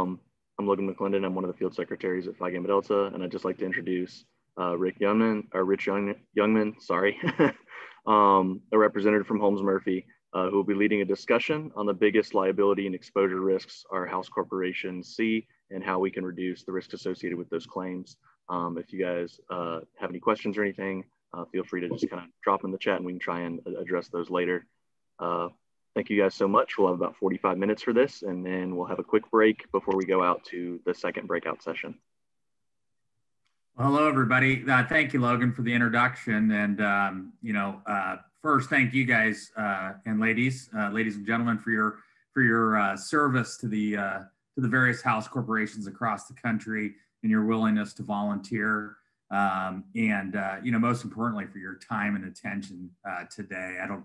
Um, I'm Logan McClendon. I'm one of the field secretaries at Phi Gamma Delta, and I'd just like to introduce uh, Rick Jungman, or Rich Young, Jungman, sorry, um, a representative from Holmes Murphy, uh, who will be leading a discussion on the biggest liability and exposure risks our house corporations see and how we can reduce the risk associated with those claims. Um, if you guys uh, have any questions or anything, uh, feel free to just kind of drop in the chat and we can try and address those later. Thank you guys so much. We'll have about 45 minutes for this and then we'll have a quick break before we go out to the second breakout session. Hello, everybody. Uh, thank you, Logan, for the introduction. And, um, you know, uh, first, thank you guys uh, and ladies, uh, ladies and gentlemen, for your for your uh, service to the uh, to the various house corporations across the country and your willingness to volunteer. Um, and, you know, most importantly, for your time and attention today. I don't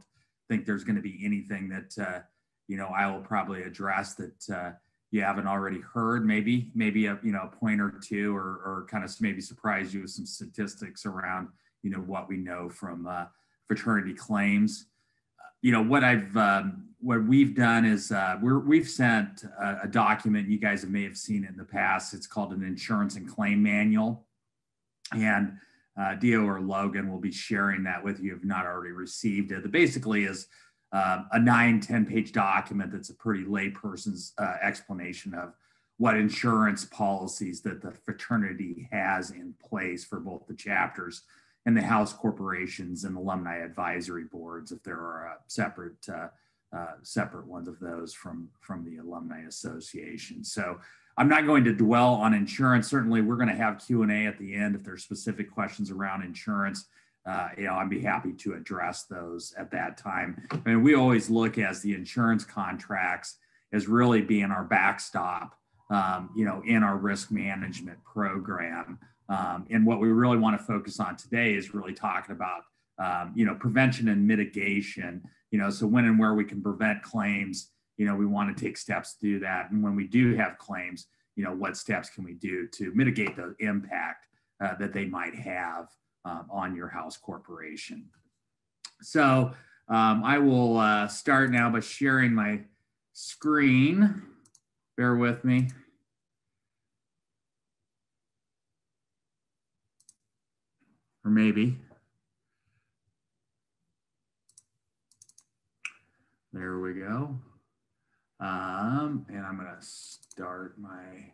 think there's going to be anything that, uh, you know, I will probably address that uh, you haven't already heard. Maybe maybe a you know a point or two or, or kind of maybe surprise you with some statistics around you know what we know from uh, fraternity claims. You know what i've um, what we've done is uh, we're, we've sent a, a, document you guys may have seen it in the past. It's called an insurance and claim manual. And uh, dio or logan will be sharing that with you if not already received it it basically is uh, a nine, 10 page document that's a pretty layperson's uh, explanation of what insurance policies that the fraternity has in place for both the chapters and the house corporations and alumni advisory boards, if there are uh, separate uh, uh, separate ones of those from from the alumni association. So I'm not going to dwell on insurance. Certainly, we're going to have Q and A at the end if there's specific questions around insurance uh, you know, I'd be happy to address those at that time. I mean, we always look as the insurance contracts as really being our backstop, um, you know, in our risk management program. Um, and what we really want to focus on today is really talking about, um, you know, prevention and mitigation. You know, so when and where we can prevent claims, you know, we want to take steps to do that. And when we do have claims, you know, what steps can we do to mitigate the impact uh, that they might have um, on your house corporation. So um, I will uh, start now by sharing my screen. Bear with me. Or maybe. There we go. Um, and I'm going to start my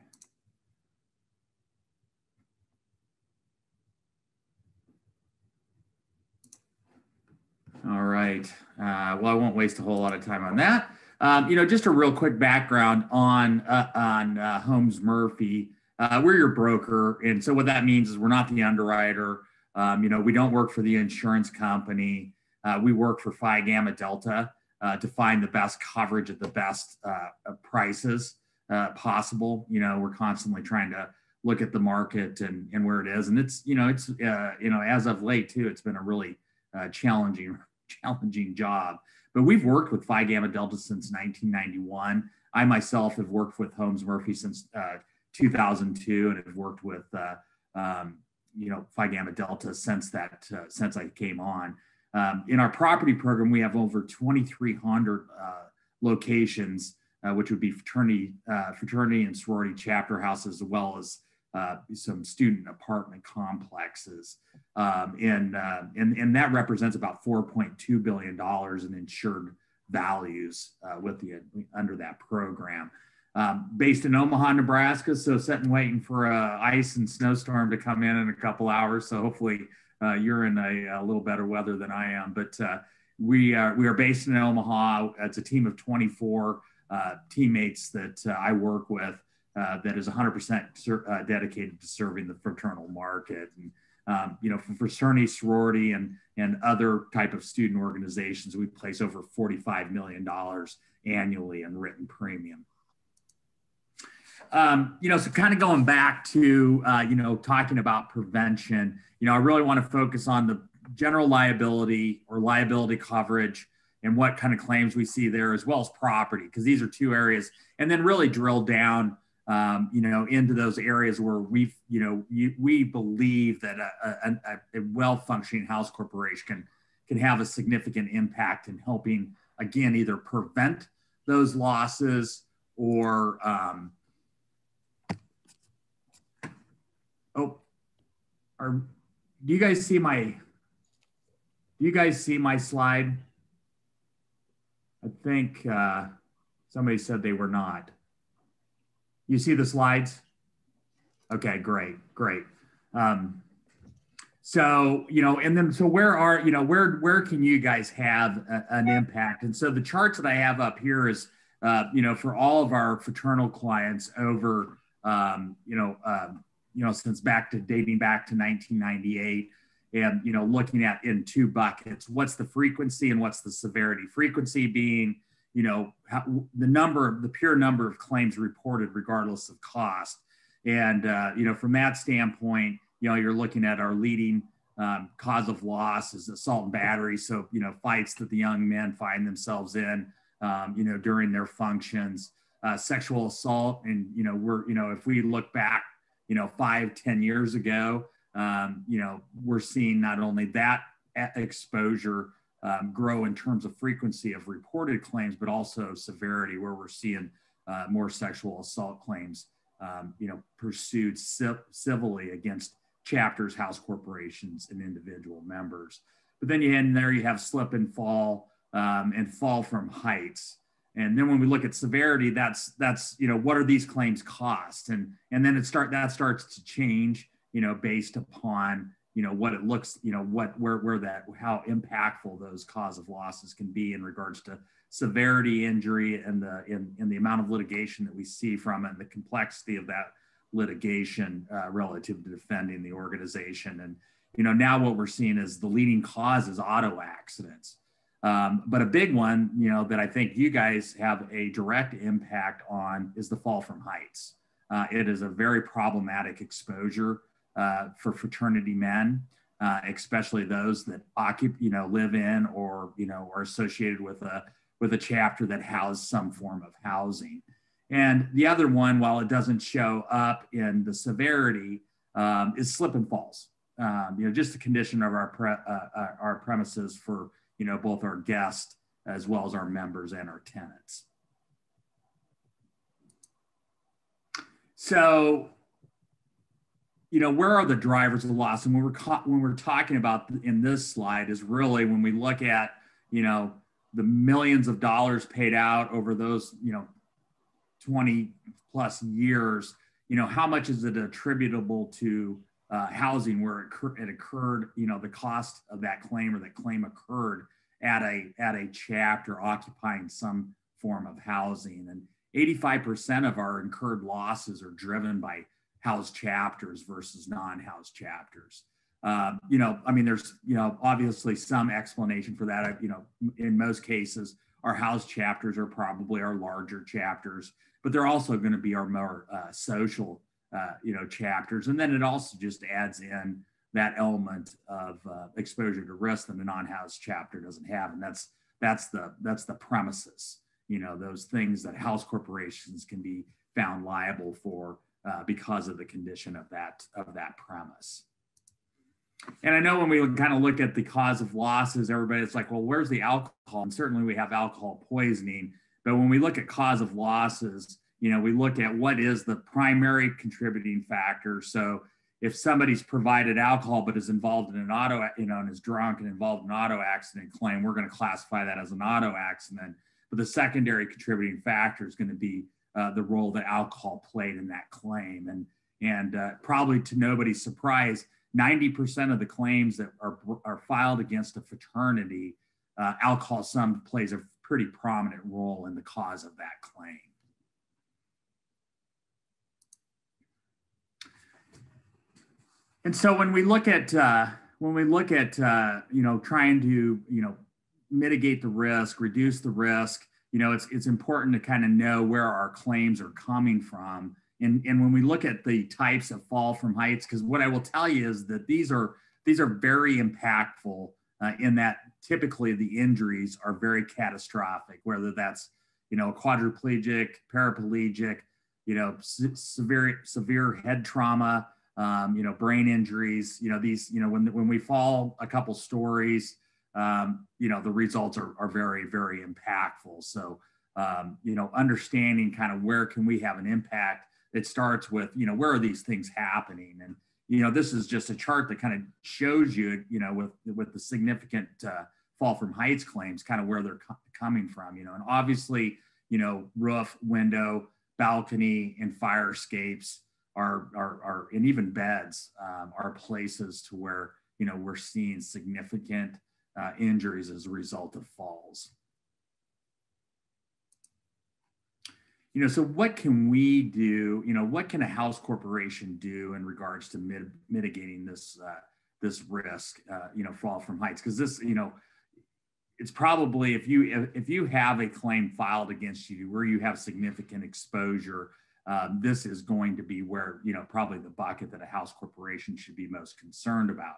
All right. Uh, well, I won't waste a whole lot of time on that. Um, you know, just a real quick background on uh, on uh, Holmes Murphy. Uh, we're your broker, and so what that means is we're not the underwriter. Um, you know, we don't work for the insurance company. Uh, we work for Phi Gamma Delta uh, to find the best coverage at the best prices possible. You know, we're constantly trying to look at the market and, and where it is, and it's you know it's you know as of late too, it's been a really challenging challenging job. But we've worked with Phi Gamma Delta since 1991. I myself have worked with Holmes Murphy since uh, 2002 and have worked with, uh, um, you know, Phi Gamma Delta since that, uh, since I came on. Um, in our property program, we have over 2,300 uh, locations, uh, which would be fraternity, uh, fraternity and sorority chapter houses, as well as uh, some student apartment complexes. Um, and, uh, and, and that represents about $4.2 billion in insured values uh, with the under that program. Um, based in Omaha, Nebraska, so sitting waiting for a ice and snowstorm to come in in a couple hours. So hopefully you're in a, a, little better weather than I am. But uh, we are we are based in Omaha. It's a team of 24 uh, teammates that I work with. Uh, that is 100% ser- uh, dedicated to serving the fraternal market. And, um, you know, for fraternity, sorority, and, and other type of student organizations, we place over $45 million annually in written premium. Um, you know, so kind of going back to, uh, you know, talking about prevention, you know, I really want to focus on the general liability or liability coverage and what kind of claims we see there, as well as property, because these are two areas, and then really drill down um, you know, into those areas where we, you know, you, we believe that a, a, a well-functioning house corporation can can have a significant impact in helping, again, either prevent those losses or, um, oh, are, do you guys see my, do you guys see my slide? I think uh, somebody said they were not. You see the slides? Okay, great, great. Um, so you know, and then so where are you know where where can you guys have a, an impact? And so the charts that I have up here is uh, you know for all of our fraternal clients over um, you know um, you know since back to dating back to 1998 and you know looking at in two buckets what's the frequency and what's the severity? Frequency being you know how, the number the pure number of claims reported regardless of cost. And uh, you know from that standpoint you know you're looking at our leading um, cause of loss is assault and battery. So you know fights that the young men find themselves in um, you know during their functions. Uh, sexual assault and you know we're you know if we look back you know five ten years ago um, you know, we're seeing not only that exposure um, grow in terms of frequency of reported claims, but also severity, where we're seeing uh, more sexual assault claims, um, you know, pursued civ- civilly against chapters, house corporations, and individual members. But then you in there you have slip and fall um, and fall from heights. And then when we look at severity, that's that's you know what are these claims cost, and and then it start that starts to change you know, based upon, you know, what it looks, you know, what, where, where that, how impactful those cause of losses can be in regards to severity, injury, and the, in, in the amount of litigation that we see from it and the complexity of that litigation uh, relative to defending the organization. And, you know, now what we're seeing is the leading cause is auto accidents. Um, but a big one, you know, that I think you guys have a direct impact on is the fall from heights. Uh, it is a very problematic exposure uh, for fraternity men, uh, especially those that occupy, you know, live in or you know are associated with a with a chapter that houses some form of housing. And the other one, while it doesn't show up in the severity, um, is slip and falls. Um, you know, just the condition of our pre- uh, uh our premises for you know both our guests as well as our members and our tenants. So you know, where are the drivers of loss? And when we're when we're talking about in this slide is really when we look at, you know, the millions of dollars paid out over those, you know, 20 plus years, you know, how much is it attributable to uh, housing where it, cur- it occurred, you know, the cost of that claim or that claim occurred at a at a chapter occupying some form of housing and 85% of our incurred losses are driven by house chapters versus non-house chapters. Uh, you know, I mean, there's, you know, obviously some explanation for that. You know, in most cases, our house chapters are probably our larger chapters, but they're also going to be our more uh, social, uh, you know, chapters. And then it also just adds in that element of uh, exposure to risk that a non-house chapter doesn't have, and that's that's the that's the premises. You know, those things that house corporations can be found liable for uh, because of the condition of that of that premise. And I know when we kind of look at the cause of losses, everybody's like, well, where's the alcohol? And certainly we have alcohol poisoning. But when we look at cause of losses, you know, we look at what is the primary contributing factor. So if somebody's provided alcohol but is involved in an auto, you know, and is drunk and involved in an auto accident claim, we're going to classify that as an auto accident. But the secondary contributing factor is going to be uh, the role that alcohol played in that claim. And, and uh, probably to nobody's surprise, 90% of the claims that are, are filed against a fraternity, uh, alcohol some plays a pretty prominent role in the cause of that claim. And so when we look at uh, when we look at uh, you know trying to you know mitigate the risk, reduce the risk, you know, it's it's important to kind of know where our claims are coming from. And, and when we look at the types of fall from heights, because what I will tell you is that these are these are very impactful uh, in that typically the injuries are very catastrophic, whether that's you know quadriplegic, paraplegic, you know severe severe head trauma, um, you know brain injuries. You know these you know when when we fall a couple stories, um, you know, the results are, are very, very impactful. So, um, you know, understanding kind of where can we have an impact, it starts with, you know, where are these things happening? And, you know, this is just a chart that kind of shows you, you know, with with the significant uh, fall from heights claims, kind of where they're co- coming from, you know, and obviously, you know, roof, window, balcony, and fire escapes are are, are and even beds um, are places to where you know we're seeing significant uh, injuries as a result of falls. you know so what can we do you know what can a house corporation do in regards to mit- mitigating this uh, this risk uh, you know fall from heights because this you know it's probably if you if you have a claim filed against you where you have significant exposure um, this is going to be where you know probably the bucket that a house corporation should be most concerned about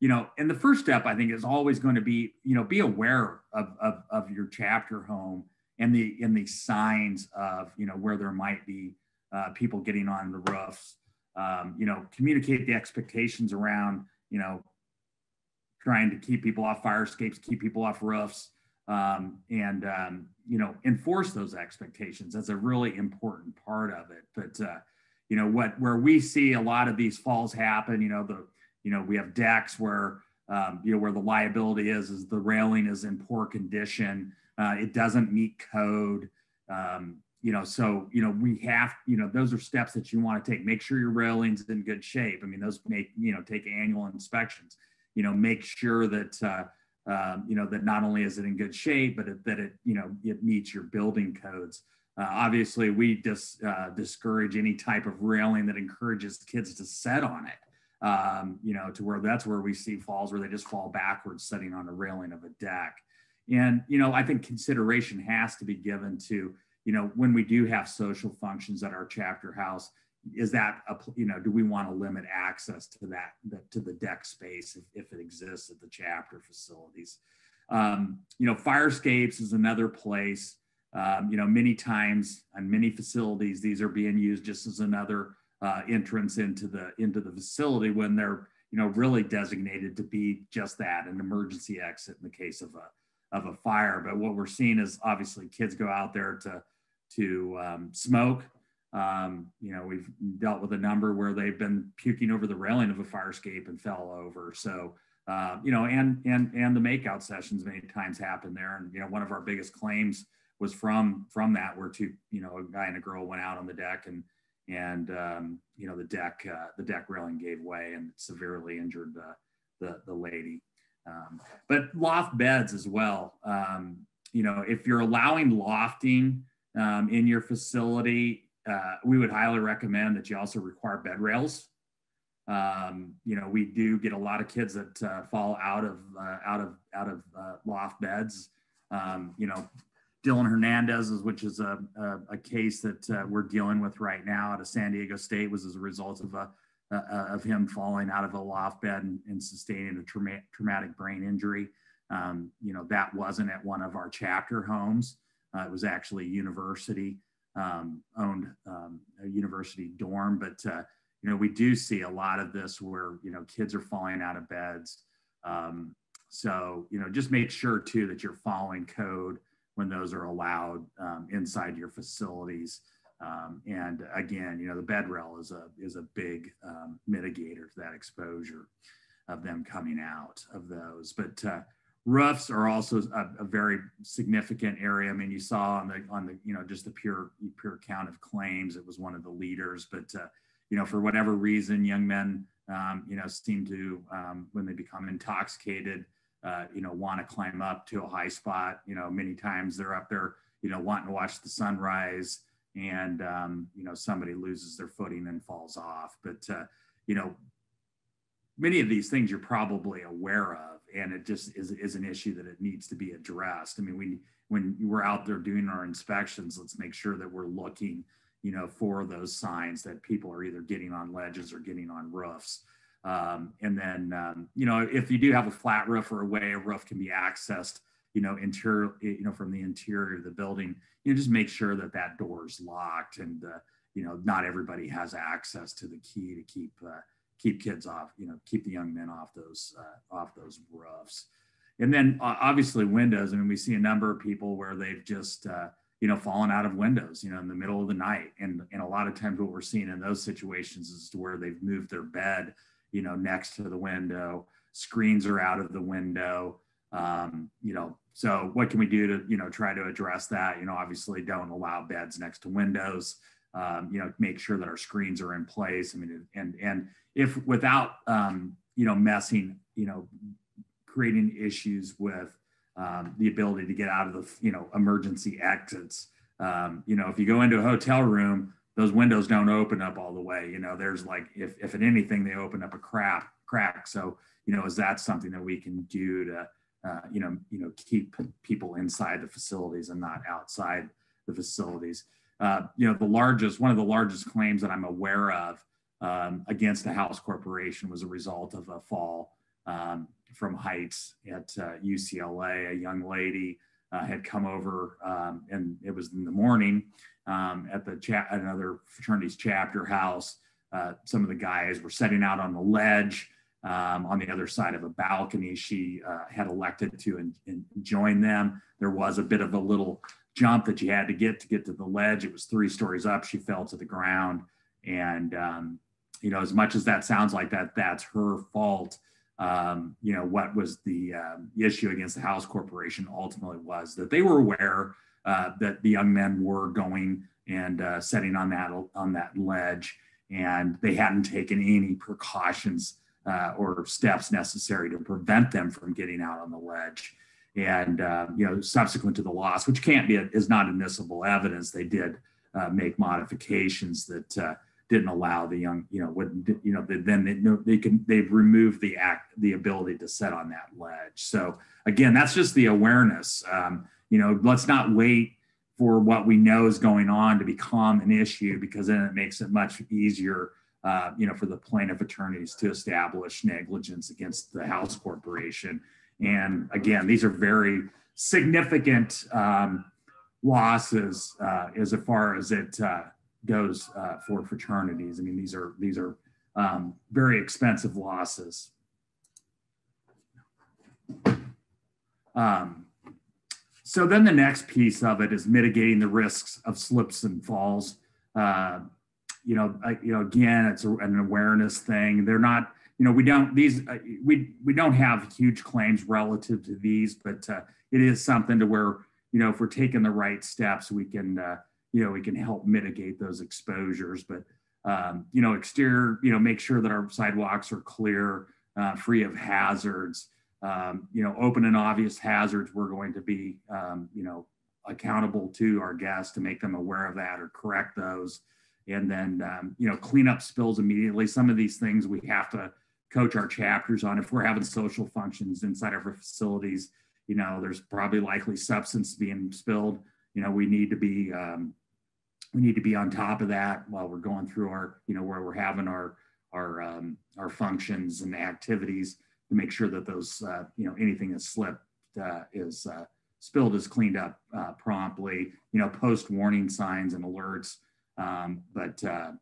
you know and the first step i think is always going to be you know be aware of, of, of your chapter home and the in the signs of you know where there might be uh, people getting on the roofs. Um, you know, communicate the expectations around you know trying to keep people off fire escapes, keep people off roofs, um, and um, you know enforce those expectations. That's a really important part of it. But uh, you know what where we see a lot of these falls happen. You know the you know we have decks where um, you know where the liability is is the railing is in poor condition uh, it doesn't meet code. Um, you know, so you know we have, you know, those are steps that you want to take. Make sure your railing's in good shape. I mean, those make you know take annual inspections. You know, make sure that uh, um, you know that not only is it in good shape, but it, that it you know it meets your building codes. Uh, obviously, we dis, uh, discourage any type of railing that encourages kids to set on it. Um, you know, to where that's where we see falls where they just fall backwards sitting on a railing of a deck. And, you know, I think consideration has to be given to, you know, when we do have social functions at our chapter house, is that, a, you know, do we want to limit access to that, to the deck space if, if it exists at the chapter facilities? Um, you know, fire escapes is another place. Um, you know, many times on many facilities, these are being used just as another uh, entrance into the into the facility when they're you know really designated to be just that an emergency exit in the case of a of a fire. But what we're seeing is obviously kids go out there to to um, smoke. Um, you know, we've dealt with a number where they've been puking over the railing of a fire escape and fell over. So uh, you know, and and and the makeout sessions many times happen there. And you know, one of our biggest claims was from from that where two you know a guy and a girl went out on the deck and and um, you know the deck uh, the deck railing gave way and severely injured the the, the lady. Um, but loft beds as well. Um, you know, if you're allowing lofting um, in your facility, uh, we would highly recommend that you also require bed rails. Um, you know, we do get a lot of kids that uh, fall out of uh, out of out of uh, loft beds. Um, you know, Dylan Hernandez, which is a, a, a case that uh, we're dealing with right now out of San Diego State, was as a result of a uh, of him falling out of a loft bed and, and sustaining a trauma, traumatic brain injury. Um, you know, that wasn't at one of our chapter homes. Uh, it was actually university um, owned um, a university dorm. But, uh, you know, we do see a lot of this where, you know, kids are falling out of beds. Um, so, you know, just make sure too that you're following code when those are allowed um, inside your facilities. Um, and again, you know, the bed rail is a is a big um, mitigator to that exposure of them coming out of those. But uh, roofs are also a, a, very significant area. I mean, you saw on the on the you know just the pure pure count of claims, it was one of the leaders. But uh, you know, for whatever reason, young men um, you know seem to um, when they become intoxicated, uh, you know, want to climb up to a high spot. You know, many times they're up there, you know, wanting to watch the sunrise and um, you know somebody loses their footing and falls off. But uh, you know, many of these things you're probably aware of, and it just is, is an issue that it needs to be addressed. I mean, we when we're out there doing our inspections, let's make sure that we're looking, you know, for those signs that people are either getting on ledges or getting on roofs. Um, and then, um, you know, if you do have a flat roof or a way a roof can be accessed, you know, interior, you know, from the interior of the building, you know, just make sure that that door is locked and, uh, you know, not everybody has access to the key to keep, uh, keep kids off, you know, keep the young men off those, uh, off those roofs. And then obviously windows. I mean, we see a number of people where they've just, uh, you know, fallen out of windows, you know, in the middle of the night. And, and a lot of times what we're seeing in those situations is to where they've moved their bed you know, next to the window. Screens are out of the window. Um, you know, so what can we do to, you know, try to address that? You know, obviously don't allow beds next to windows. Um, you know, make sure that our screens are in place. I mean, and and if without um, you know messing, you know, creating issues with um, the ability to get out of the you know emergency exits. Um, you know, if you go into a hotel room, those windows don't open up all the way. You know, there's like if if in anything they open up a crack crack. So you know, is that something that we can do to uh, you know you know keep people inside the facilities and not outside the facilities? Uh, you know, the largest one of the largest claims that I'm aware of um, against the House Corporation was a result of a fall um, from heights at uh, UCLA. A young lady uh, had come over, um, and it was in the morning um, at the cha- another fraternity's chapter house. Uh, some of the guys were setting out on the ledge um, on the other side of a balcony. She uh, had elected to in, in join them. There was a bit of a little jump that you had to get to get to the ledge. It was three stories up. She fell to the ground, and um, you know, as much as that sounds like that, that's her fault. Um, you know, what was the um, issue against the House Corporation ultimately was that they were aware uh, that the young men were going and uh, setting on that on that ledge, and they hadn't taken any precautions uh, or steps necessary to prevent them from getting out on the ledge. And uh, you know, subsequent to the loss, which can't be is not admissible evidence, they did uh, make modifications that uh, didn't allow the young, you know, would you know, then they, they can they've removed the act the ability to set on that ledge. So again, that's just the awareness. Um, you know, let's not wait for what we know is going on to become an issue because then it makes it much easier, uh, you know, for the plaintiff attorneys to establish negligence against the House Corporation. And again, these are very significant um, losses uh, as far as it uh, goes uh, for fraternities. I mean, these are these are um, very expensive losses. Um, so then the next piece of it is mitigating the risks of slips and falls. Uh, you know, I, you know, again, it's a, an awareness thing. They're not, you know, we don't these uh, we we don't have huge claims relative to these, but uh, it is something to where you know if we're taking the right steps, we can uh, you know we can help mitigate those exposures. But um, you know, exterior, you know, make sure that our sidewalks are clear, uh, free of hazards um, you know, open and obvious hazards, we're going to be, um, you know, accountable to our guests to make them aware of that or correct those. And then, um, you know, clean up spills immediately. Some of these things we have to coach our chapters on. If we're having social functions inside of our facilities, you know, there's probably likely substance being spilled. You know, we need to be, um, we need to be on top of that while we're going through our, you know, where we're having our, our, um, our functions and activities to make sure that those, uh, you know, anything that's slipped uh, is uh, spilled is cleaned up uh, promptly, you know, post warning signs and alerts. Um, but, uh,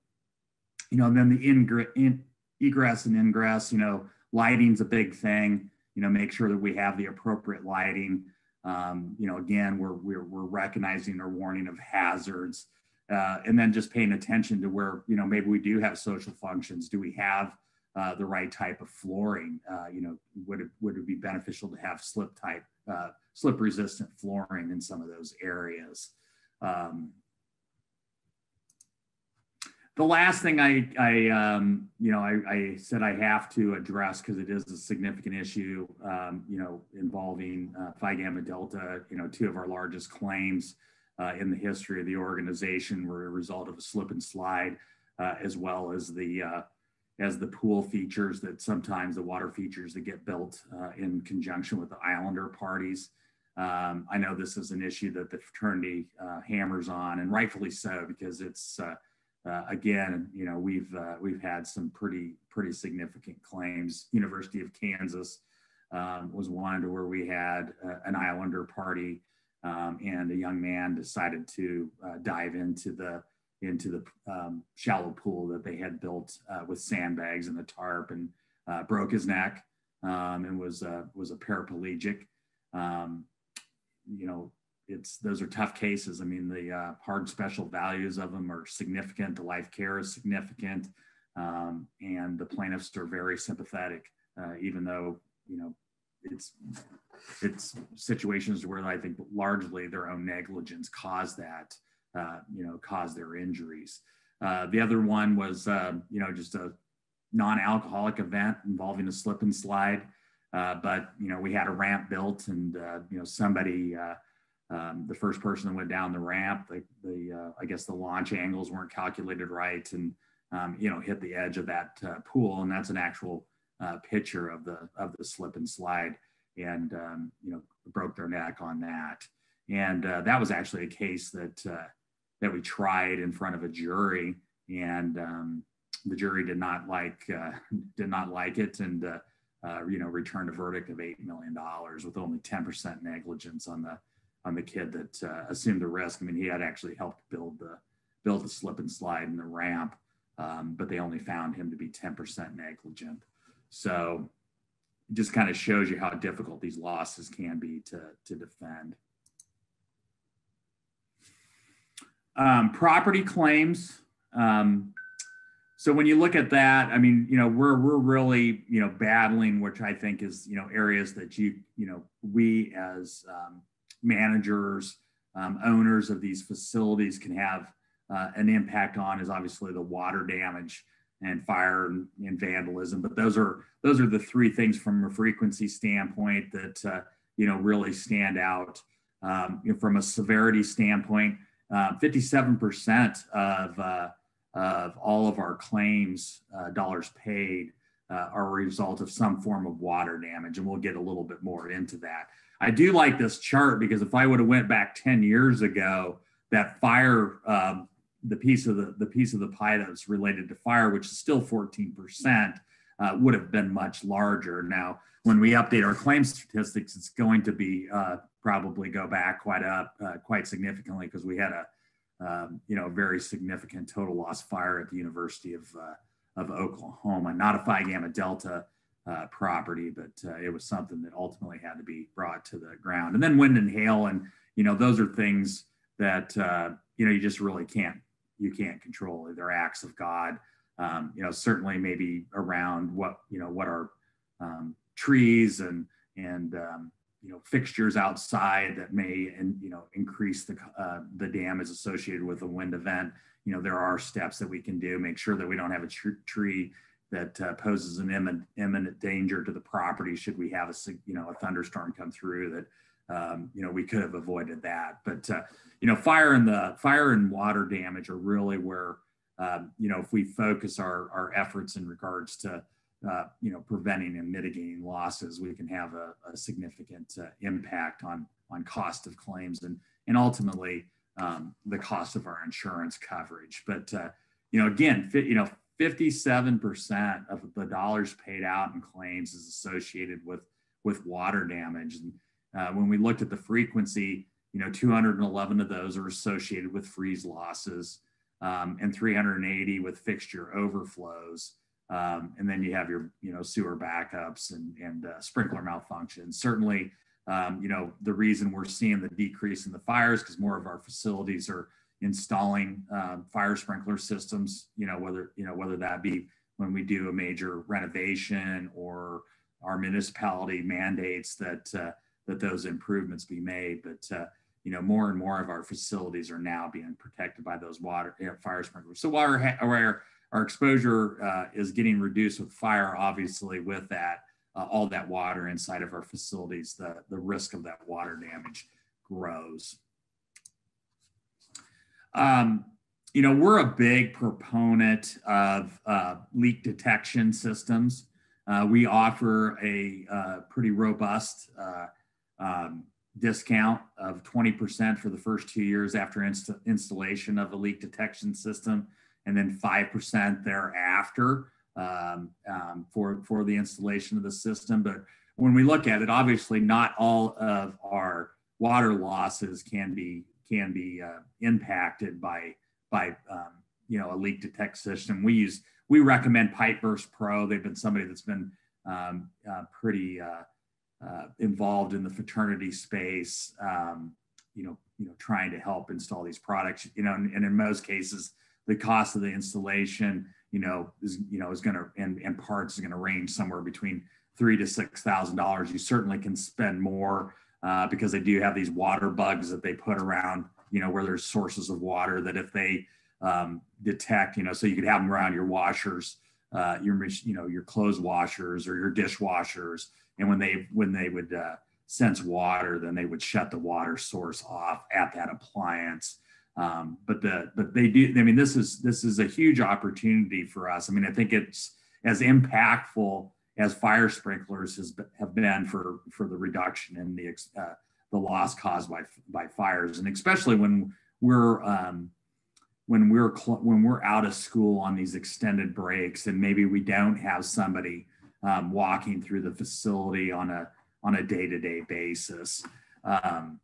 you know, then the ingre- in, egress and ingress, you know, lighting's a big thing, you know, make sure that we have the appropriate lighting. Um, you know, again, we're, we're, we're recognizing or warning of hazards. Uh, and then just paying attention to where you know maybe we do have social functions do we have uh, the right type of flooring. Uh, you know, would it, would it be beneficial to have slip type, uh, slip resistant flooring in some of those areas? Um, the last thing I, I um, you know, I, I, said I have to address because it is a significant issue, um, you know, involving uh, Phi Gamma Delta, you know, two of our largest claims uh, in the history of the organization were a result of a slip and slide, uh, as well as the as the pool features that sometimes the water features that get built uh, in conjunction with the Islander parties. Um, I know this is an issue that the fraternity uh, hammers on, and rightfully so, because it's uh, uh again, you know, we've uh, we've had some pretty pretty significant claims. University of Kansas um, was one where we had uh, an Islander party, um, and a young man decided to dive into the into the um, shallow pool that they had built uh, with sandbags and a tarp and uh, broke his neck um, and was uh, was a paraplegic. Um, you know, it's those are tough cases. I mean, the uh, hard special values of them are significant. The life care is significant. Um, and the plaintiffs are very sympathetic, uh, even though, you know, it's it's situations where I think largely their own negligence caused that, uh, you know, caused their injuries. Uh, the other one was, uh, you know, just a non-alcoholic event involving a slip and slide. Uh, but you know, we had a ramp built, and uh, you know, somebody, uh, um, the first person that went down the ramp, the, the I guess the launch angles weren't calculated right, and um, you know, hit the edge of that pool, and that's an actual picture of the of the slip and slide and um, you know broke their neck on that. And uh, that was actually a case that uh, that we tried in front of a jury, and um, the jury did not like uh, did not like it, and uh, uh, you know returned a verdict of eight million dollars with only ten percent negligence on the on the kid that uh, assumed the risk. I mean, he had actually helped build the build the slip and slide and the ramp, um, but they only found him to be ten percent negligent. So just kind of shows you how difficult these losses can be to, to defend. Um, property claims. Um, so when you look at that, I mean, you know, we're we're really you know battling, which I think is you know areas that you you know we as um, managers, um, owners of these facilities can have uh, an impact on is obviously the water damage and fire and, and, vandalism. But those are those are the three things from a frequency standpoint that uh, you know really stand out. Um, you know, from a severity standpoint, uh, 57% of uh, of all of our claims uh, dollars paid uh, are a result of some form of water damage, and we'll get a little bit more into that. I do like this chart because if I would have went back 10 years ago, that fire um, the piece of the, the piece of the pie that's related to fire, which is still 14%, uh, would have been much larger. Now, when we update our claim statistics, it's going to be uh, probably go back quite up, uh, quite significantly because we had a, um, you know, very significant total loss fire at the University of, uh, of Oklahoma, not a Phi Gamma Delta uh, property, but uh, it was something that ultimately had to be brought to the ground. And then wind and hail, and you know, those are things that you know you just really can't you can't control. They're acts of God. Um, you know, certainly maybe around what you know what are um, trees and and um, you know fixtures outside that may and you know increase the uh, the damage associated with a wind event. You know, there are steps that we can do. Make sure that we don't have a tr- tree that uh, poses an imminent, imminent danger to the property should we have a you know a thunderstorm come through that um, you know, we could have avoided that. But uh, you know, fire and the fire and water damage are really where um, you know if we focus our our efforts in regards to uh, you know preventing and mitigating losses, we can have a, a significant uh, impact on on cost of claims and and ultimately um, the cost of our insurance coverage. But uh, you know, again, you know. 57% of the dollars paid out in claims is associated with with water damage and uh, when we looked at the frequency, you know, 211 of those are associated with freeze losses um, and 380 with fixture overflows. Um, and then you have your, you know, sewer backups and, and uh, sprinkler malfunctions. Certainly, um, you know, the reason we're seeing the decrease in the fires because more of our facilities are installing um, fire sprinkler systems, you know, whether, you know, whether that be when we do a major renovation or our municipality mandates that, uh, that those improvements be made. But uh, you know, more and more of our facilities are now being protected by those water fire sprinklers. So water where our exposure uh, is getting reduced with fire, obviously with that uh, all that water inside of our facilities, the the risk of that water damage grows. Um, you know, we're a big proponent of uh, leak detection systems. Uh, we offer a uh, pretty robust uh, um, discount of 20% for the first two years after inst- installation of a leak detection system, and then 5% thereafter um, um, for, for the installation of the system. But when we look at it, obviously not all of our water losses can be can be uh, impacted by by um, you know a leak detect system. We use we recommend Pipeburst Pro. They've been somebody that's been um, uh, pretty uh, uh, involved in the fraternity space, um, you know, you know, trying to help install these products, you know, and, and, in most cases, the cost of the installation, you know, is, you know, is going to, and, and parts is going to range somewhere between three to $6,000. You certainly can spend more uh, because they do have these water bugs that they put around, you know, where there's sources of water that if they um, detect, you know, so you could have them around your washers, uh, your, you know, your clothes washers or your dishwashers. And when they, when they would uh, sense water, then they would shut the water source off at that appliance. Um, but the but they do. I mean, this is this is a huge opportunity for us. I mean, I think it's as impactful as fire sprinklers has have been for for the reduction in the uh, the loss caused by by fires, and especially when we're um, when we're cl- when we're out of school on these extended breaks, and maybe we don't have somebody um, walking through the facility on a on a day to day basis. Um,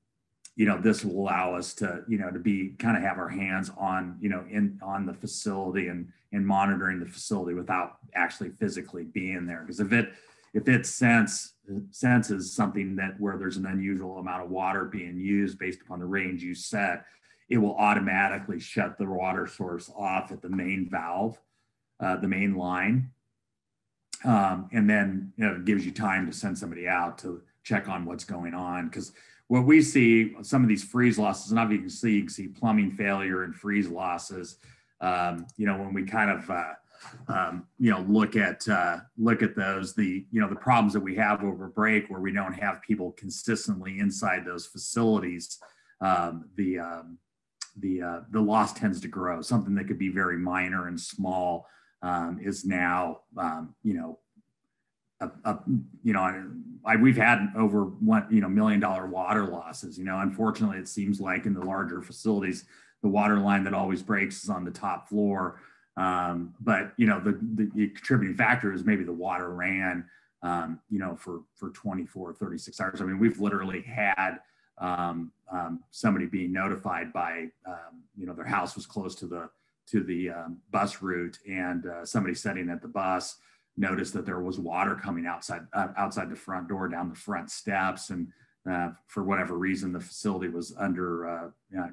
you know this will allow us to you know to be kind of have our hands on you know in on the facility and and monitoring the facility without actually physically being there because if it if it sense senses something that where there's an unusual amount of water being used based upon the range you set it will automatically shut the water source off at the main valve uh, the main line um, and then you know, it gives you time to send somebody out to check on what's going on because what we see some of these freeze losses, and obviously you can see plumbing failure and freeze losses. Um, you know, when we kind of uh, um, you know look at uh, look at those, the you know the problems that we have over break where we don't have people consistently inside those facilities, um, the um, the uh, the loss tends to grow. Something that could be very minor and small um, is now um, you know a, a, you know, I, we've had over one, you know, million dollar water losses. You know, unfortunately, it seems like in the larger facilities, the water line that always breaks is on the top floor. Um, but you know, the, the, contributing factor is maybe the water ran, um, you know, for for 24, 36 hours. I mean, we've literally had um, um somebody being notified by, um, you know, their house was close to the to the um, bus route, and uh, somebody sitting at the bus noticed that there was water coming outside uh, outside the front door down the front steps. And uh, for whatever reason the facility was under uh,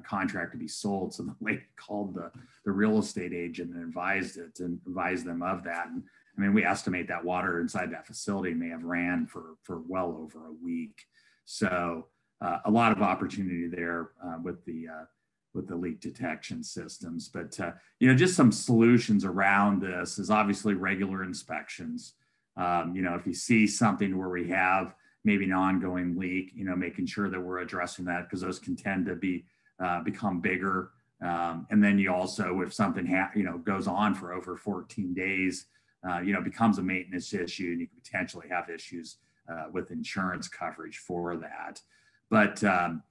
contract to be sold. So the lady called the, the real estate agent and advised it and advised them of that. And i mean we estimate that water inside that facility may have ran for for well over a week. So uh, a lot of opportunity there uh, with the uh, with the leak detection systems. But uh, you know, just some solutions around this is obviously regular inspections. Um, you know, if you see something where we have maybe an ongoing leak, you know, making sure that we're addressing that because those can tend to be uh, become bigger. Um, and then you also, if something ha- you know goes on for over 14 days, uh, you know, becomes a maintenance issue, and you could potentially have issues uh, with insurance coverage for that. But um,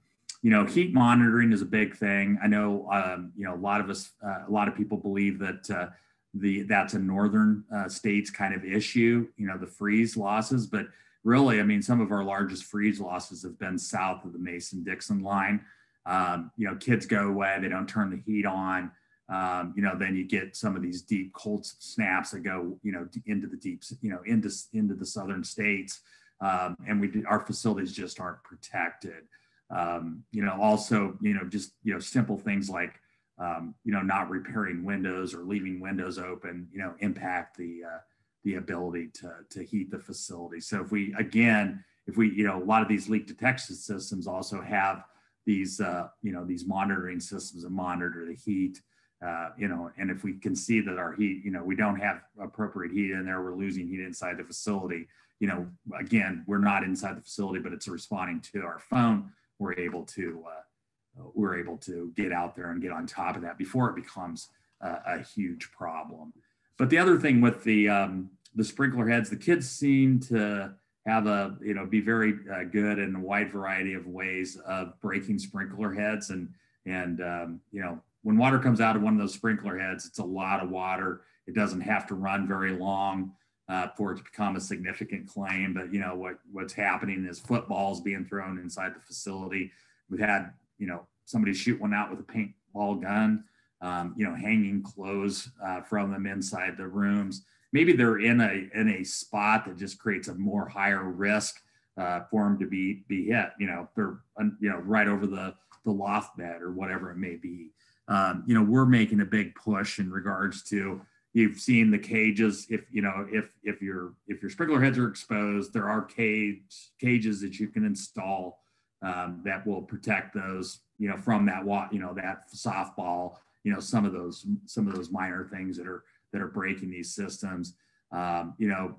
you know, heat monitoring is a big thing. I know, um, you know, a lot of us, uh, a lot of people believe that uh, the that's a northern uh, states kind of issue. You know, the freeze losses, but really, I mean, some of our largest freeze losses have been south of the Mason-Dixon line. Um, you know, kids go away, they don't turn the heat on. Um, you know, then you get some of these deep cold snaps that go, you know, into the deep, you know, into into the southern states, um, and we our facilities just aren't protected. Um, you know, also, you know, just, you know, simple things like, um, you know, not repairing windows or leaving windows open, you know, impact the, uh, the ability to, to heat the facility. So if we, again, if we, you know, a lot of these leak detection systems also have these, uh, you know, these monitoring systems that monitor the heat, uh, you know, and if we can see that our heat, you know, we don't have appropriate heat in there, we're losing heat inside the facility. You know, again, we're not inside the facility, but it's responding to our phone we're able to uh, we're able to get out there and get on top of that before it becomes uh, a huge problem. But the other thing with the um, the sprinkler heads, the kids seem to have a you know be very uh, good in a wide variety of ways of breaking sprinkler heads and and um, you know when water comes out of one of those sprinkler heads, it's a lot of water. It doesn't have to run very long uh, for it to become a significant claim. But you know what what's happening is footballs being thrown inside the facility. We've had you know somebody shoot one out with a paintball gun. Um, you know, hanging clothes uh, from them inside the rooms. Maybe they're in a in a spot that just creates a more higher risk uh, for them to be be hit. You know, they're you know right over the the loft bed or whatever it may be. Um, you know, we're making a big push in regards to you've seen the cages. If you know if if your if your sprinkler heads are exposed, there are cage cages that you can install um, that will protect those you know from that you know that softball you know some of those some of those minor things that are that are breaking these systems. Um, you know,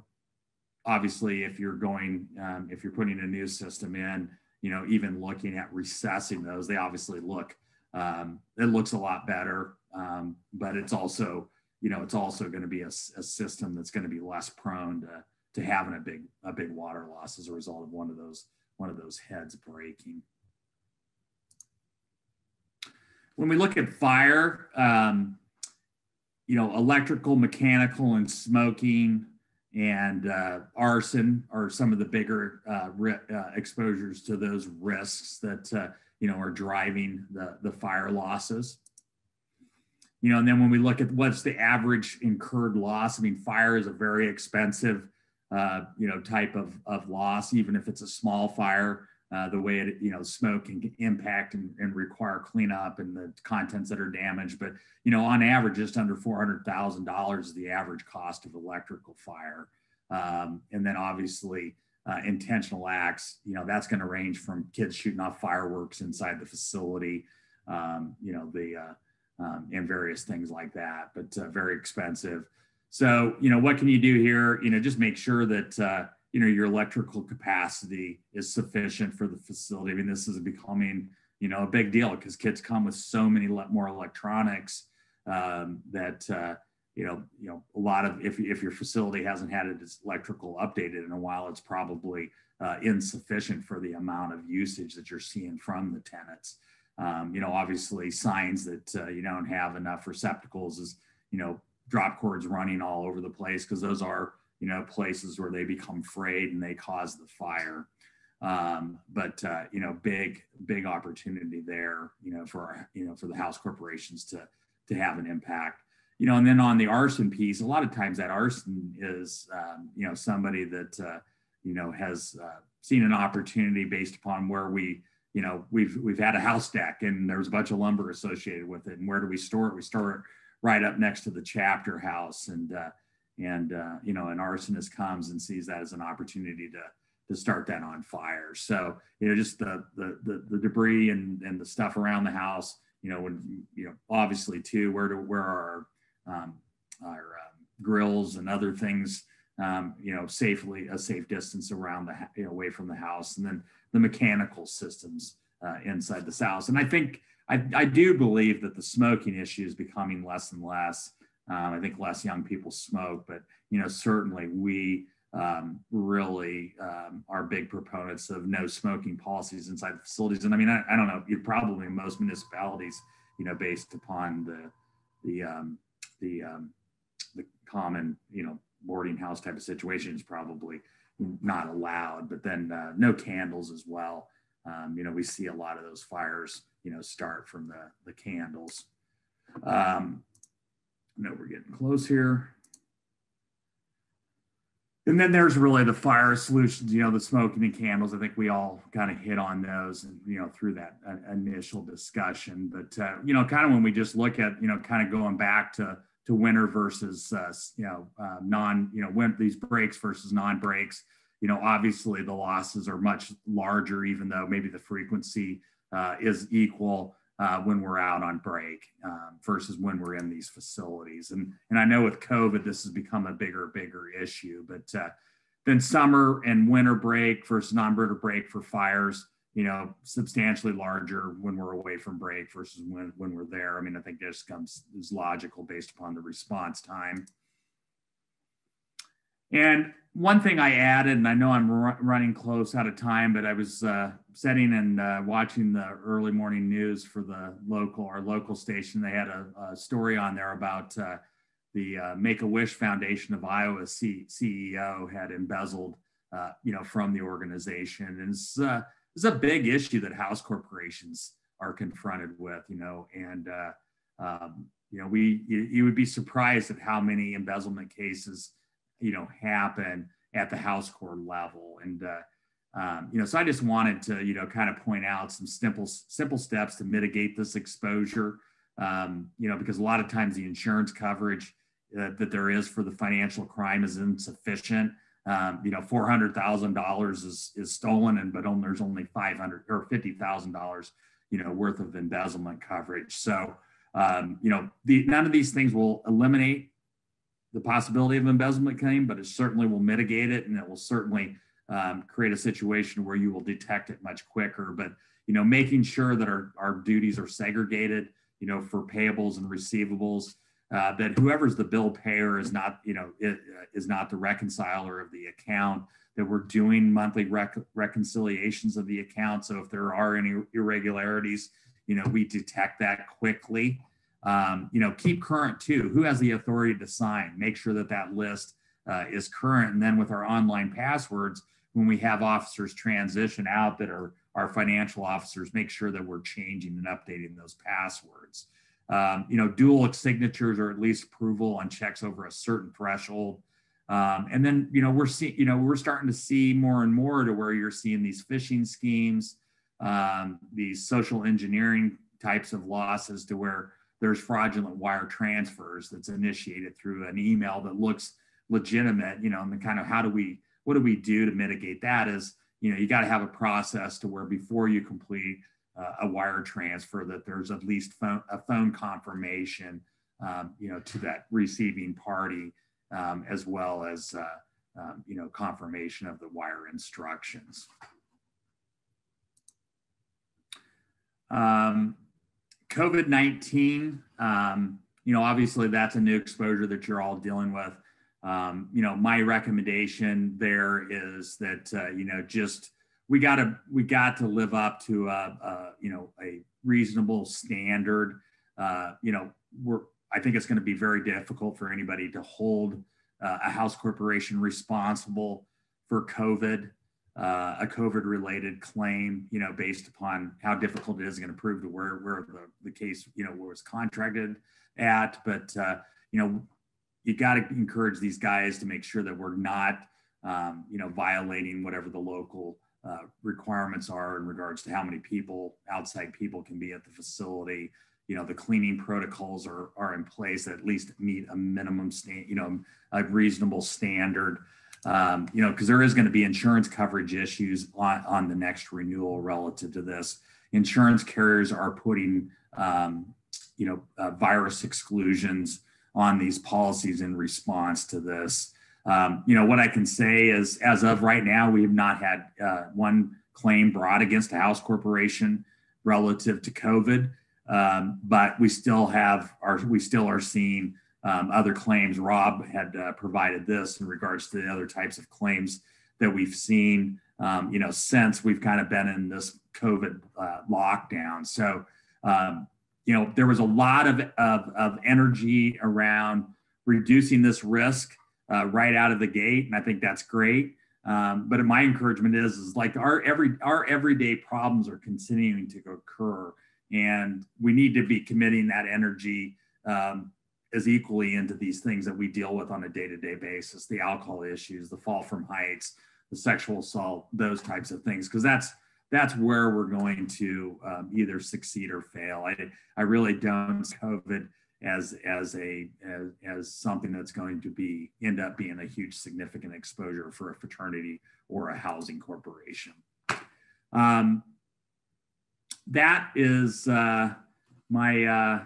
obviously, if you're going um, if you're putting a new system in, you know, even looking at recessing those, they obviously look um, it looks a lot better, um, but it's also you know it's also going to be a, a system that's going to be less prone to to having a big a big water loss as a result of one of those one of those heads breaking. When we look at fire, um, you know, electrical, mechanical, and smoking and uh, arson are some of the bigger uh, uh, exposures to those risks that uh, you know are driving the the fire losses. You know, and then when we look at what's the average incurred loss, I mean, fire is a very expensive, uh, you know, type of of loss, even if it's a small fire uh, the way it, you know, smoke can impact and, and, require cleanup and the contents that are damaged. But, you know, on average, just under $400,000 is the average cost of electrical fire. Um, and then obviously uh, intentional acts, you know, that's going to range from kids shooting off fireworks inside the facility, um, you know, the, uh, um, and various things like that, but uh, very expensive. So, you know, what can you do here? You know, just make sure that, uh, you know your electrical capacity is sufficient for the facility. I mean, this is becoming you know a big deal because kids come with so many more electronics um, that uh, you know you know a lot of if if your facility hasn't had its electrical updated in a while, it's probably uh, insufficient for the amount of usage that you're seeing from the tenants. Um, you know, obviously signs that uh, you don't have enough receptacles is you know drop cords running all over the place because those are you know, places where they become frayed and they cause the fire. Um, but uh, you know, big big opportunity there, you know, for you know for the house corporations to to have an impact. You know, and then on the arson piece, a lot of times that arson is um, you know somebody that uh, you know has uh, seen an opportunity based upon where we you know we've we've had a house deck and there's a bunch of lumber associated with it. And where do we store it? We store it right up next to the chapter house. And uh, and uh, you know an arsonist comes and sees that as an opportunity to to start that on fire. So you know just the the the, the debris and and the stuff around the house you know when you know obviously too where to where our um, our um, grills and other things um, you know safely a safe distance around the away from the house. And then the mechanical systems uh, inside the house and i think I, I do believe that the smoking issue is becoming less and less um, I think less young people smoke, but you know certainly we um, really um, are big proponents of no smoking policies inside the facilities. And I mean, I, I don't know, you probably in most municipalities, you know, based upon the the um, the um, the common you know boarding house type of situation is probably not allowed. But then uh, no candles as well. Um, you know, we see a lot of those fires, you know, start from the the candles. Um, know we're getting close here. And then there's really the fire solutions, you know, the smoking and candles. I think we all kind of hit on those, and you know, through that uh, initial discussion. But uh, you know, kind of when we just look at, you know, kind of going back to to winter versus, uh, you know, uh, non, you know, when these breaks versus non breaks. You know, obviously the losses are much larger, even though maybe the frequency uh, is equal uh, when we're out on break um, versus when we're in these facilities. And, and I know with COVID, this has become a bigger, bigger issue, but uh, then summer and winter break versus non-winter break for fires, you know, substantially larger when we're away from break versus when, when we're there. I mean, I think this comes is logical based upon the response time. And one thing I added, and I know I'm running close out of time, but I was uh, setting and uh, watching the early morning news for the local, our local station. They had a, a story on there about uh, the uh, Make a Wish Foundation of Iowa C- CEO had embezzled, uh, you know, from the organization, and uh, a big issue that house corporations are confronted with, you know, and um, you know, we you, you would be surprised at how many embezzlement cases you know happen at the house core level and uh, um, you know so i just wanted to you know kind of point out some simple simple steps to mitigate this exposure um, you know because a lot of times the insurance coverage uh, that there is for the financial crime is insufficient. Um, you know, four hundred thousand dollars is is stolen, and but there's only five hundred or fifty thousand dollars, you know, worth of embezzlement coverage. So, um, you know, the, none of these things will eliminate the possibility of embezzlement claim, but it certainly will mitigate it, and it will certainly um, create a situation where you will detect it much quicker. But you know, making sure that our our duties are segregated, you know, for payables and receivables uh, that whoever's the bill payer is not, you know, uh, is not the reconciler of the account. That we're doing monthly rec- reconciliations of the account. So if there are any irregularities, you know, we detect that quickly. Um, you know, keep current too. Who has the authority to sign? Make sure that that list uh, is current. And then with our online passwords, when we have officers transition out that are our financial officers, make sure that we're changing and updating those passwords um, you know, dual signatures or at least approval on checks over a certain threshold. Um, and then, you know, we're seeing, you know, we're starting to see more and more to where you're seeing these phishing schemes, um, these social engineering types of losses to where there's fraudulent wire transfers that's initiated through an email that looks legitimate, you know, and the kind of how do we, what do we do to mitigate that is, you know, you got to have a process to where before you complete uh, a wire transfer that there's at least phone, a phone confirmation, um, you know, to that receiving party, um, as well as, uh, um, you know, confirmation of the wire instructions. Um, COVID-19, um, you know, obviously that's a new exposure that you're all dealing with. Um, you know, my recommendation there is that, uh, you know, just we got to we got to live up to a, a you know a reasonable standard. Uh, you know, we're I think it's going to be very difficult for anybody to hold uh, a house corporation responsible for COVID, uh, a COVID related claim, you know, based upon how difficult it is going to prove to where, where the, the case, you know, was contracted at. But, uh, you know, you got to encourage these guys to make sure that we're not, um, you know, violating whatever the local uh, requirements are in regards to how many people, outside people can be at the facility. You know, the cleaning protocols are, are in place that at least meet a minimum stand, you know, a reasonable standard. Um, you know, because there is going to be insurance coverage issues on, on the next renewal relative to this. Insurance carriers are putting, um, you know, uh, virus exclusions on these policies in response to this. Um, you know, what I can say is, as of right now, we have not had uh, one claim brought against a house corporation relative to COVID, um, but we still have our, we still are seeing um, other claims. Rob had uh, provided this in regards to the other types of claims that we've seen, um, you know, since we've kind of been in this COVID uh, lockdown. So, um, you know, there was a lot of, of, of energy around reducing this risk uh, right out of the gate, and I think that's great. Um, but my encouragement is, is like our every our everyday problems are continuing to occur, and we need to be committing that energy um, as equally into these things that we deal with on a day-to-day basis: the alcohol issues, the fall from heights, the sexual assault, those types of things, because that's that's where we're going to um, either succeed or fail. I I really don't COVID as as a as, as something that's going to be end up being a huge significant exposure for a fraternity or a housing corporation. Um, that is uh, my uh,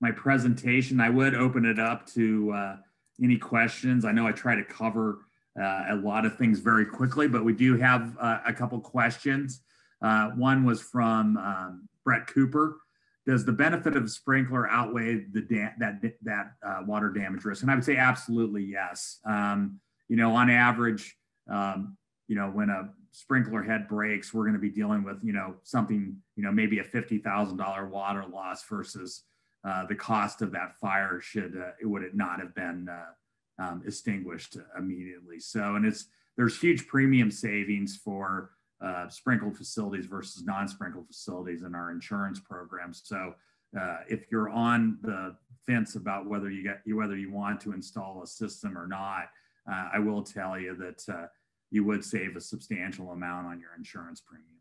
my presentation. I would open it up to uh, any questions. I know I try to cover uh, a lot of things very quickly, but we do have uh, a couple questions. Uh, one was from um, Brett Cooper does the benefit of a sprinkler outweigh the da- that that uh, water damage risk? And I would say absolutely yes. Um, you know, on average, um, you know, when a sprinkler head breaks, we're going to be dealing with you know something you know maybe a fifty thousand dollar water loss versus uh, the cost of that fire should uh, it would it not have been uh, um, extinguished immediately. So, and it's there's huge premium savings for uh, sprinkled facilities versus non-sprinkled facilities in our insurance program. So uh, if you're on the fence about whether you get whether you want to install a system or not, uh, I will tell you that uh, you would save a substantial amount on your insurance premiums.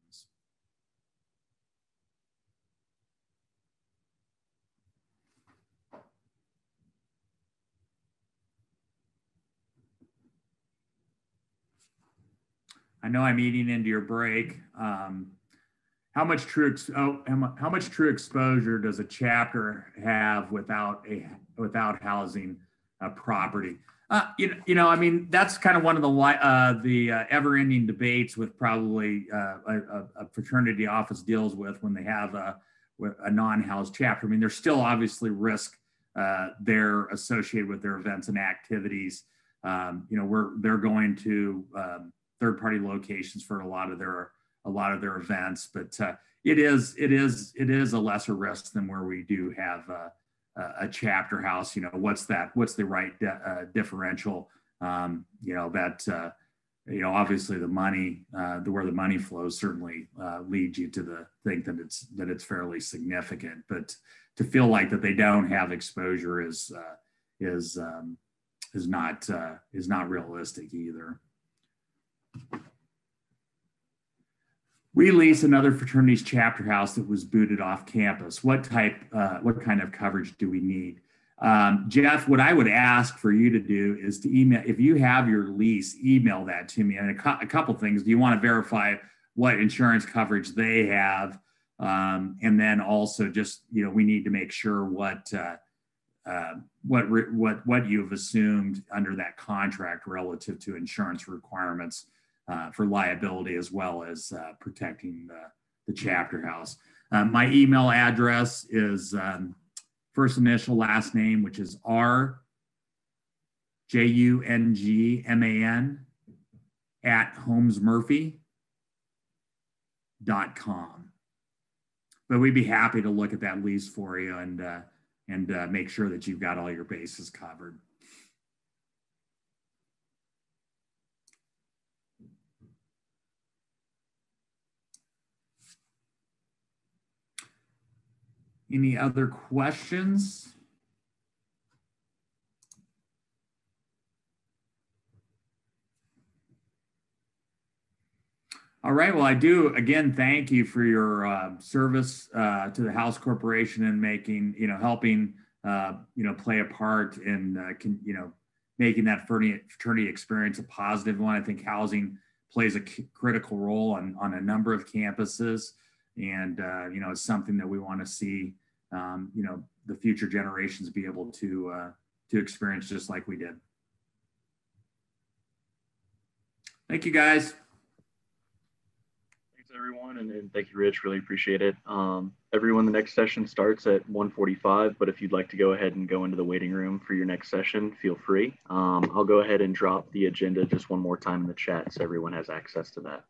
I know I'm eating into your break. Um, how much true oh, how much true exposure does a chapter have without a without housing a property? Uh, you know, you know, I mean, that's kind of one of the uh, the uh, ever-ending debates with probably uh, a, a, fraternity office deals with when they have a, a non-housed chapter. I mean, there's still obviously risk uh, there associated with their events and activities. Um, you know, we're they're going to um, third-party locations for a lot of their a lot of their events, but uh, it is it is it is a lesser risk than where we do have a chapter house, you know, what's that, what's the right uh, differential, um, you know, that, uh, you know, obviously the money, uh, the, where the money flows certainly uh, leads you to the think that it's, that it's fairly significant, but to feel like that they don't have exposure is, uh, is, um, is not, uh, is not realistic either. We lease another fraternity's chapter house that was booted off campus. What type, uh, what kind of coverage do we need? Um, Jeff, what I would ask for you to do is to email, if you have your lease, email that to me. And a, cu- a couple things. Do you want to verify what insurance coverage they have? Um, and then also just, you know, we need to make sure what, uh, uh, what, re- what, what you've assumed under that contract relative to insurance requirements uh, for liability as well as uh, protecting the, the chapter house. Um, my email address is um, first initial last name, which is R J U N G M A N at holmesmurphy.com. But we'd be happy to look at that lease for you and uh, and uh, make sure that you've got all your bases covered. Any other questions? All right. Well, I do again thank you for your uh, service uh, to the House Corporation and making you know helping uh, you know play a part in uh, can, you know making that fraternity experience a positive one. I think housing plays a critical role on on a number of campuses, and uh, you know it's something that we want to see um, you know the future generations be able to uh, to experience just like we did. Thank you, guys. Thanks, everyone, and, and thank you, Rich. Really appreciate it. Um, everyone, the next session starts at 1:45. But if you'd like to go ahead and go into the waiting room for your next session, feel free. Um, I'll go ahead and drop the agenda just one more time in the chat so everyone has access to that.